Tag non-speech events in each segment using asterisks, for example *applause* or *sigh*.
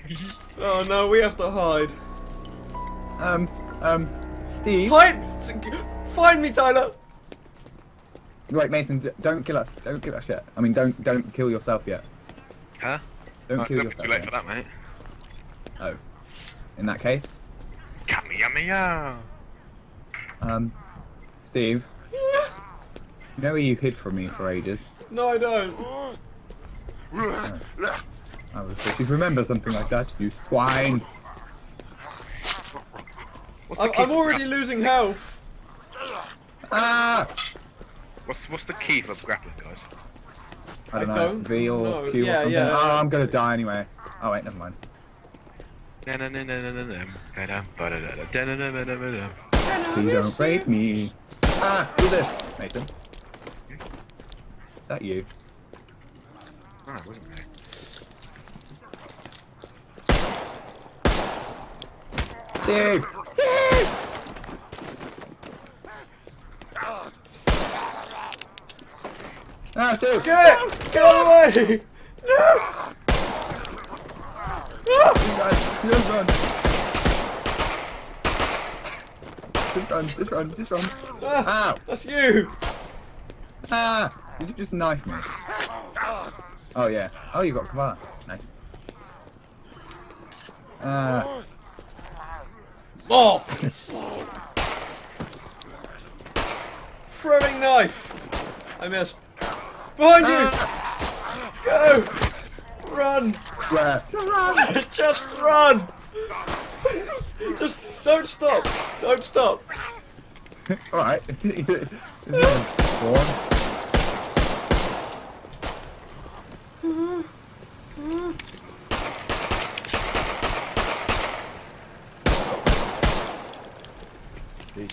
*laughs* Oh no, we have to hide. Um, um, Steve. Hide! Find me, Tyler! Wait, Mason, don't kill us. Don't kill us yet. I mean, don't don't kill yourself yet. Huh? Don't Oh, it's kill gonna yourself. too late yet. for that, mate. Oh. In that case, Yummy, yummy, yeah. um, Steve. You know where you hid from me for ages? No, I don't. *laughs* I was supposed remember something like that, you swine. What's the I'm, key I'm already losing health. Ah! What's what's the key for grappling, guys? I don't I know, don't V or know. Q Yeah, or something. yeah. Oh, I'm gonna die anyway. Oh wait, never mind. Please don't rape me. Ah, who's this? Mason. Is that you? Oh, it wasn't me. Steve! Steve! Ah, Steve! Get it! Get out of the way! No! No! You guys, just run. Just run, just run, just run. Ah, Ow! that's you! Ah! Did you just knife me? Oh yeah. Oh, you got cover. Nice. Ah. Oh! Throwing knife! I missed. Behind you! Go! Run! Where? *laughs* Just run! Just don't stop! Don't stop! *laughs* Alright. *laughs*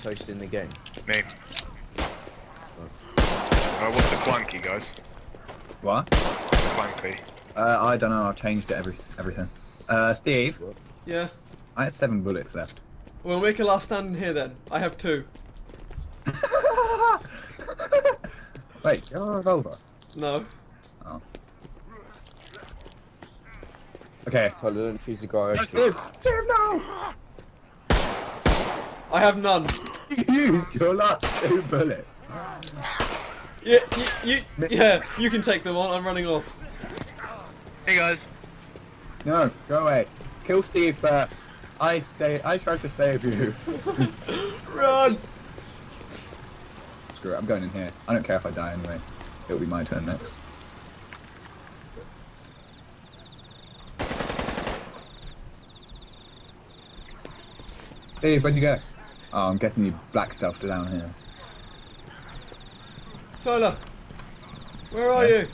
Go on. Who's hosting the game? Me. Uh, what's the clunky, guys? What? The clunky. Uh, I don't know. I've changed it every everything. Uh, Steve, Yeah. I have seven bullets left. We'll make a last stand in here then. I have two. *laughs* Wait, you have a revolver? No. Oh. Okay. Tyler, don't choose the guy. No, Steve! Steve, no! I have none. *laughs* You used your last two bullets. Yeah, you, you, yeah, you can take them on. I'm running off. Hey guys. No, go away. Kill Steve first. I stay. I try to save you. *laughs* Run! Screw it. I'm going in here. I don't care if I die anyway. It'll be my turn next. Steve, where'd you go? Oh, I'm guessing you black stuff down here. Tyler! Where are Yeah. you?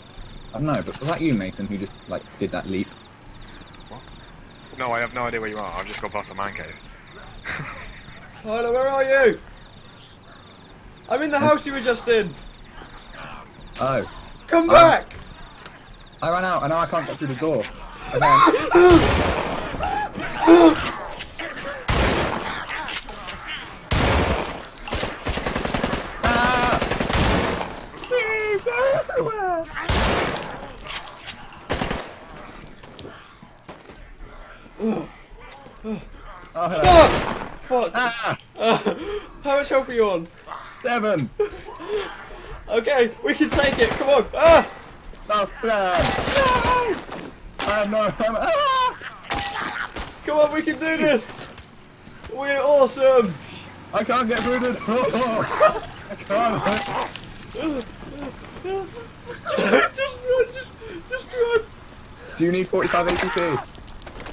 I don't know, but was that you, Mason, who just like did that leap? What? No, I have no idea where you are. I've just got past the man cave. *laughs* Tyler, where are you? I'm in the house you were just in. Oh, Come Um, back! I ran out. and know I can't get through the door. *laughs* Okay. Ah! Steve, they're everywhere! Oh, Ah! Fuck. Ah! Uh, *laughs* how much health are you on? Seven! *laughs* Okay, we can take it. Come on. Ah! Last turn! No! I'm no. I'm, ah! Come on, we can do this. We're awesome. I can't get through the door! *laughs* I can't! just run. Just, just run. Do you need 45 ACP?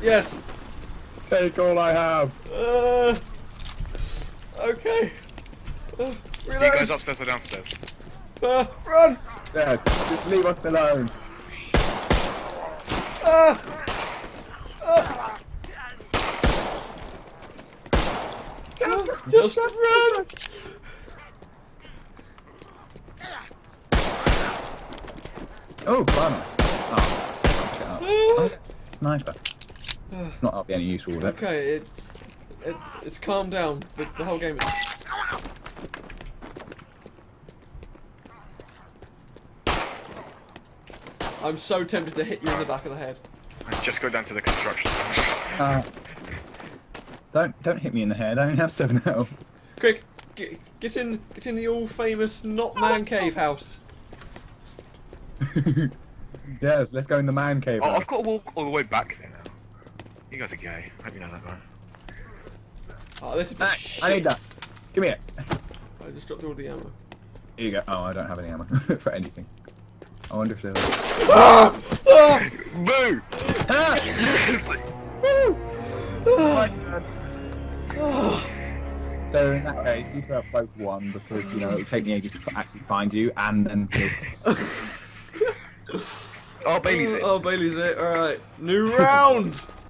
Yes. Take all I have. Uh. Okay. Uh, Are you guys upstairs or downstairs? Uh, run. Yes, just leave us alone. Ah. Ah. Just run. Oh, banner. Oh, get up. Oh. Not that'll be any use, will it? Okay, it's it, it's calmed down. The, the whole game is. I'm so tempted to hit you in the back of the head. Just go down to the construction. Uh, don't don't hit me in the head. I only have seven health. Quick, get, get in, get in the all famous not man cave house. *laughs* yes, let's go in the man cave. Oh, house. I've got to walk all the way back there now. You guys are gay. I hope you know that, man. Oh, this is Ah, shit. I need that. Give me it. I just dropped all the ammo. Here you go. Oh, I don't have any ammo *laughs* for anything. I wonder if there's. Ah! Ah! Boo! Ah! Ah! *laughs* So in that case, you two have both won because you know it would take me ages to actually find you and then kill. Oh, Bailey's it. Oh, Bailey's it. All right, new round. *laughs*